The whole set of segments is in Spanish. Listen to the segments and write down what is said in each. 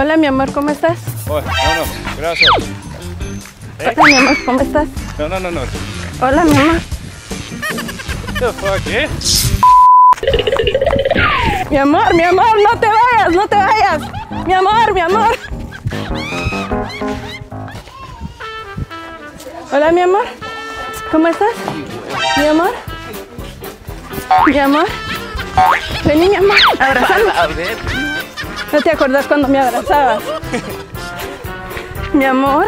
Hola, mi amor, ¿cómo estás? Oh, no, no, gracias. Hola, mi amor, ¿cómo estás? No, no, no, no. Hola, mi amor. What the fuck, eh? Mi amor, mi amor, no te vayas, no te vayas. Mi amor, mi amor. Hola, mi amor. ¿Cómo estás? Mi amor. Mi amor. Vení, mi amor. Abrazame. A ver. ¿No te acuerdas cuando me abrazabas? Mi amor,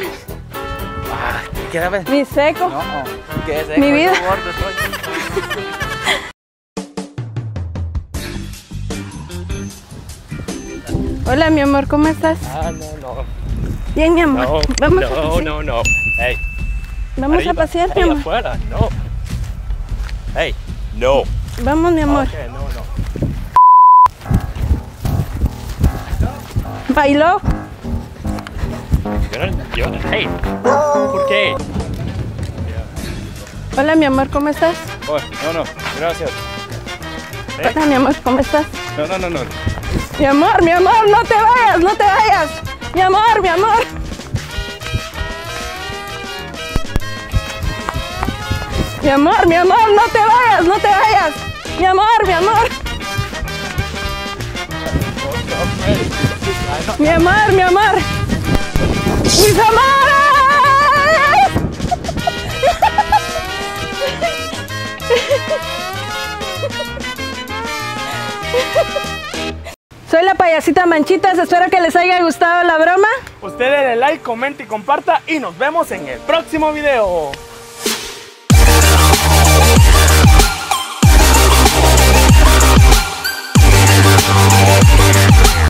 ¿Qué era, ves? mi seco. No, ¿qué es Mi vida. Hola, mi amor, ¿cómo estás? Ah, no, no. Bien, mi amor. No, Vamos a pasear. no, no. Hey, Vamos arriba, a pasear, mi amor. afuera, no. Hey, no. Vamos, mi amor. Ok, no, no. Bailó. Yo no, yo, hey, ¿por qué? Hola, mi amor, ¿cómo estás? Oh, no, no, gracias. Hola, mi amor, ¿cómo estás? No, no, no, no. Mi amor, mi amor, no te vayas, no te vayas. Mi amor, mi amor. Mi amor, mi amor, no te vayas, no te vayas. Mi amor, mi amor. Mi amor, mi amor. Mis amores. Soy la payasita Manchitas, espero que les haya gustado la broma. Usted denle like, comente y comparta y nos vemos en el próximo video.